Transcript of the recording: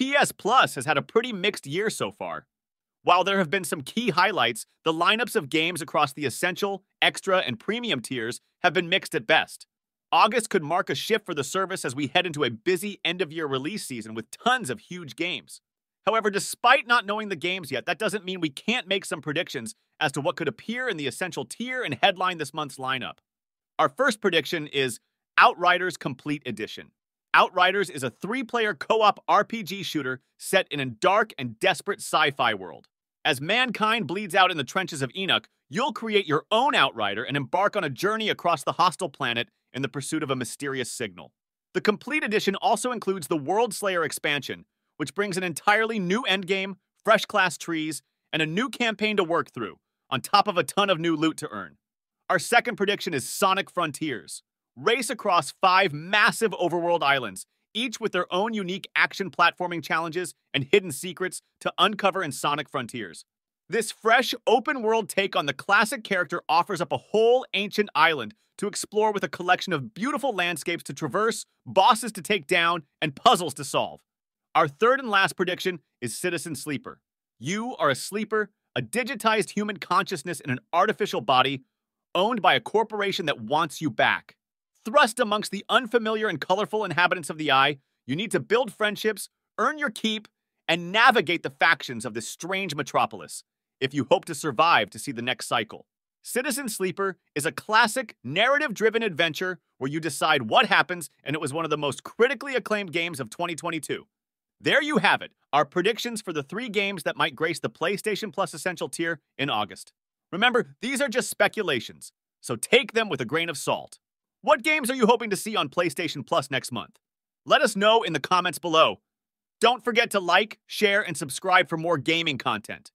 PS Plus has had a pretty mixed year so far. While there have been some key highlights, the lineups of games across the Essential, Extra, and Premium tiers have been mixed at best. August could mark a shift for the service as we head into a busy end of year release season with tons of huge games. However, despite not knowing the games yet, that doesn't mean we can't make some predictions as to what could appear in the Essential tier and headline this month's lineup. Our first prediction is Outriders Complete Edition. Outriders is a three player co op RPG shooter set in a dark and desperate sci fi world. As mankind bleeds out in the trenches of Enoch, you'll create your own Outrider and embark on a journey across the hostile planet in the pursuit of a mysterious signal. The complete edition also includes the Worldslayer expansion, which brings an entirely new endgame, fresh class trees, and a new campaign to work through, on top of a ton of new loot to earn. Our second prediction is Sonic Frontiers. Race across five massive overworld islands, each with their own unique action platforming challenges and hidden secrets to uncover in Sonic Frontiers. This fresh, open world take on the classic character offers up a whole ancient island to explore with a collection of beautiful landscapes to traverse, bosses to take down, and puzzles to solve. Our third and last prediction is Citizen Sleeper. You are a sleeper, a digitized human consciousness in an artificial body, owned by a corporation that wants you back. Thrust amongst the unfamiliar and colorful inhabitants of the eye, you need to build friendships, earn your keep, and navigate the factions of this strange metropolis if you hope to survive to see the next cycle. Citizen Sleeper is a classic, narrative driven adventure where you decide what happens, and it was one of the most critically acclaimed games of 2022. There you have it, our predictions for the three games that might grace the PlayStation Plus Essential tier in August. Remember, these are just speculations, so take them with a grain of salt. What games are you hoping to see on PlayStation Plus next month? Let us know in the comments below. Don't forget to like, share, and subscribe for more gaming content.